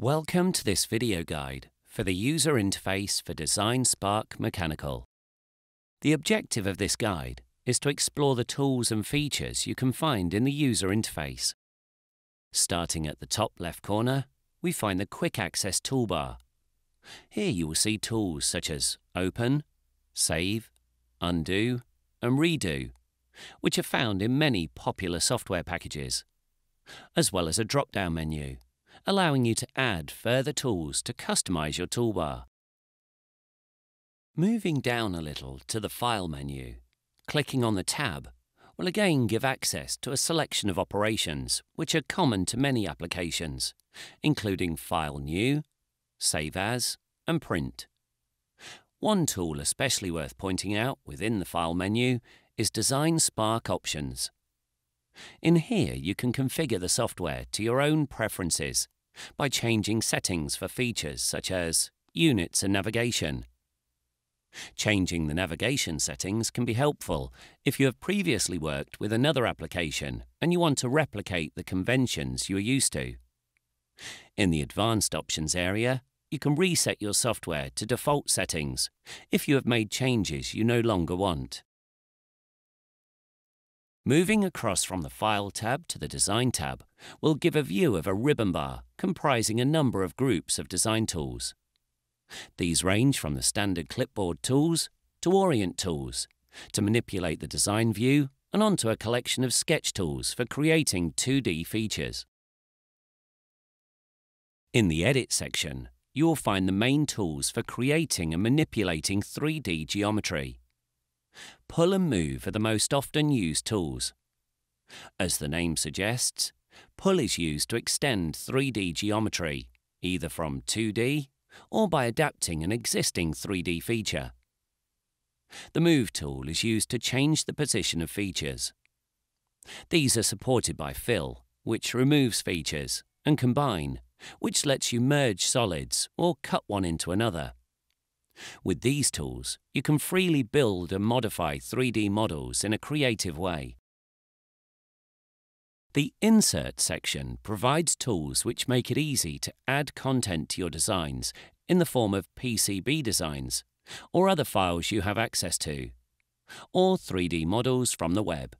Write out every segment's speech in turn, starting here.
Welcome to this video guide for the user interface for DesignSpark Mechanical. The objective of this guide is to explore the tools and features you can find in the user interface. Starting at the top left corner, we find the Quick Access toolbar. Here you will see tools such as Open, Save, Undo, and Redo, which are found in many popular software packages, as well as a drop-down menu, allowing you to add further tools to customize your toolbar. Moving down a little to the File menu, clicking on the tab will again give access to a selection of operations which are common to many applications, including File New, Save As, and Print. One tool especially worth pointing out within the File menu is DesignSpark Options. In here, you can configure the software to your own preferences by changing settings for features such as units and navigation. Changing the navigation settings can be helpful if you have previously worked with another application and you want to replicate the conventions you are used to. In the Advanced Options area, you can reset your software to default settings if you have made changes you no longer want. Moving across from the File tab to the Design tab will give a view of a ribbon bar comprising a number of groups of design tools. These range from the standard clipboard tools to Orient tools to manipulate the design view and onto a collection of sketch tools for creating 2D features. In the Edit section, you will find the main tools for creating and manipulating 3D geometry. Pull and move are the most often used tools. As the name suggests, pull is used to extend 3D geometry, either from 2D or by adapting an existing 3D feature. The Move tool is used to change the position of features. These are supported by Fill, which removes features, and Combine, which lets you merge solids or cut one into another. With these tools, you can freely build and modify 3D models in a creative way. The Insert section provides tools which make it easy to add content to your designs in the form of PCB designs or other files you have access to, or 3D models from the web.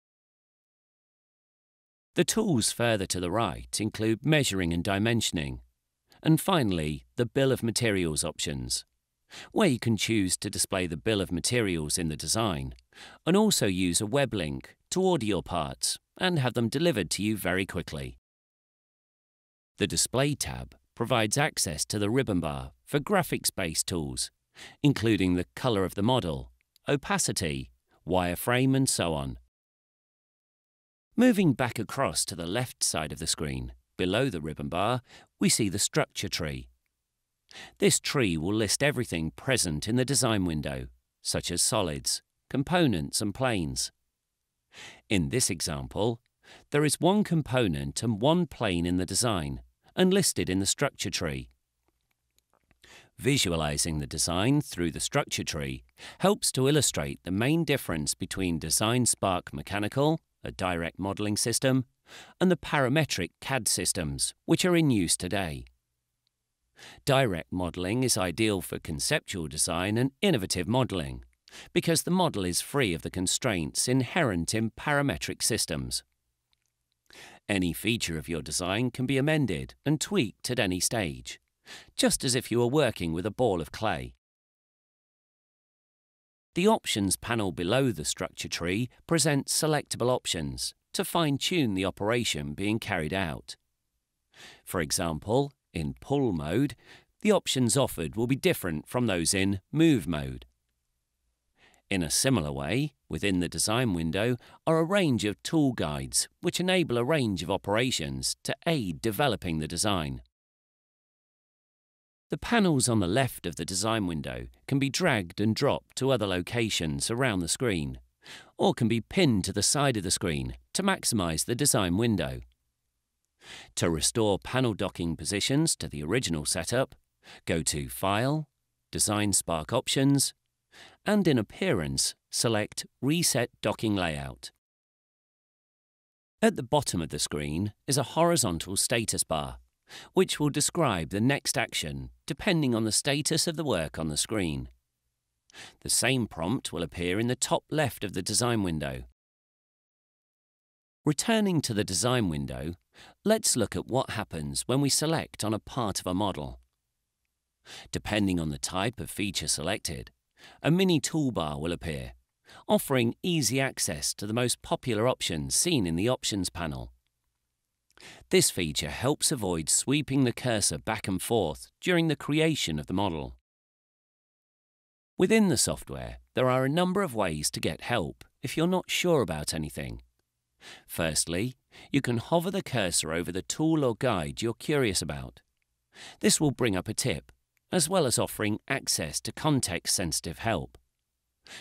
The tools further to the right include measuring and dimensioning, and finally, the Bill of Materials options where you can choose to display the bill of materials in the design, and also use a web link to order your parts and have them delivered to you very quickly. The Display tab provides access to the ribbon bar for graphics-based tools, including the colour of the model, opacity, wireframe and so on. Moving back across to the left side of the screen, below the ribbon bar, we see the structure tree this tree will list everything present in the design window, such as solids, components and planes. In this example, there is one component and one plane in the design, and listed in the structure tree. Visualizing the design through the structure tree helps to illustrate the main difference between DesignSpark Mechanical, a direct modelling system, and the parametric CAD systems, which are in use today. Direct modelling is ideal for conceptual design and innovative modelling, because the model is free of the constraints inherent in parametric systems. Any feature of your design can be amended and tweaked at any stage, just as if you were working with a ball of clay. The Options panel below the structure tree presents selectable options to fine-tune the operation being carried out. For example, in pull mode, the options offered will be different from those in move mode. In a similar way, within the design window are a range of tool guides which enable a range of operations to aid developing the design. The panels on the left of the design window can be dragged and dropped to other locations around the screen, or can be pinned to the side of the screen to maximise the design window. To restore panel docking positions to the original setup, go to File, DesignSpark Options, and in Appearance, select Reset Docking Layout. At the bottom of the screen is a horizontal status bar, which will describe the next action depending on the status of the work on the screen. The same prompt will appear in the top left of the design window. Returning to the design window, let's look at what happens when we select on a part of a model. Depending on the type of feature selected, a mini toolbar will appear, offering easy access to the most popular options seen in the Options panel. This feature helps avoid sweeping the cursor back and forth during the creation of the model. Within the software, there are a number of ways to get help if you're not sure about anything. Firstly, you can hover the cursor over the tool or guide you're curious about. This will bring up a tip, as well as offering access to context-sensitive help.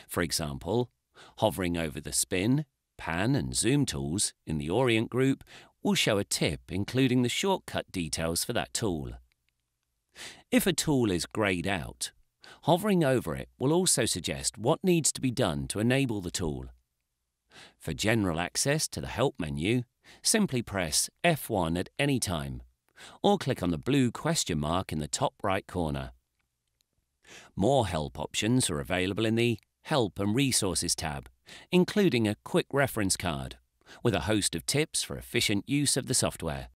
For example, hovering over the spin, pan and zoom tools in the Orient group will show a tip including the shortcut details for that tool. If a tool is greyed out, hovering over it will also suggest what needs to be done to enable the tool. For general access to the Help menu, simply press F1 at any time, or click on the blue question mark in the top right corner. More help options are available in the Help and Resources tab, including a quick reference card with a host of tips for efficient use of the software.